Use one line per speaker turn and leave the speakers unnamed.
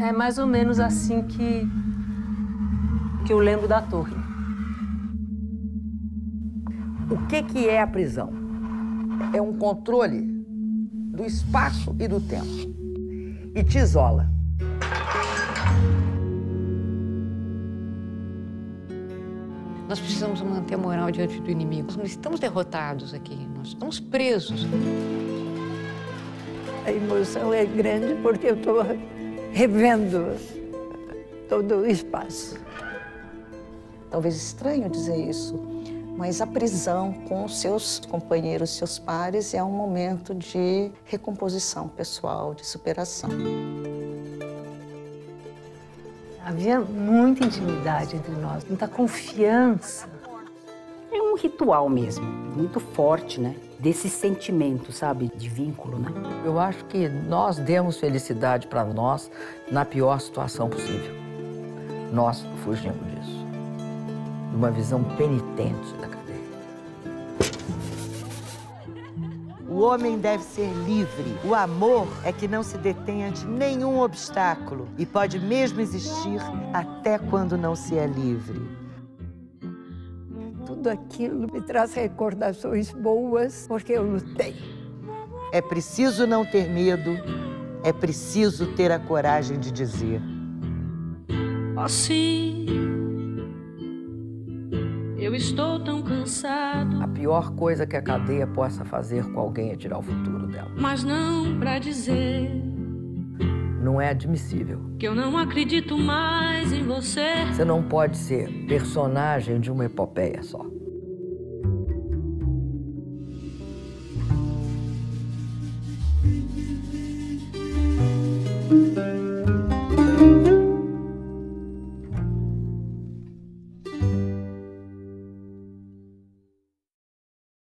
É mais ou menos assim que, que eu lembro da torre.
O que, que é a prisão? É um controle do espaço e do tempo. E te isola.
Nós precisamos manter a moral diante do inimigo. Nós não estamos derrotados aqui, nós estamos presos.
A emoção é grande porque eu estou revendo todo o espaço.
Talvez estranho dizer isso, mas a prisão com os seus companheiros, seus pares, é um momento de recomposição pessoal, de superação.
Havia muita intimidade entre nós, muita confiança.
É um ritual mesmo, muito forte, né? Desse sentimento, sabe? De vínculo, né?
Eu acho que nós demos felicidade para nós na pior situação possível. Nós fugimos disso. Uma visão penitente da cadeia.
O homem deve ser livre. O amor é que não se detém ante nenhum obstáculo e pode mesmo existir até quando não se é livre.
Tudo aquilo me traz recordações boas porque eu lutei.
É preciso não ter medo, é preciso ter a coragem de dizer.
Assim, eu estou tão cansado.
A pior coisa que a cadeia possa fazer com alguém é tirar o futuro dela.
Mas não pra dizer
Não é admissível.
que eu não acredito mais em você.
Você não pode ser personagem de uma epopeia só.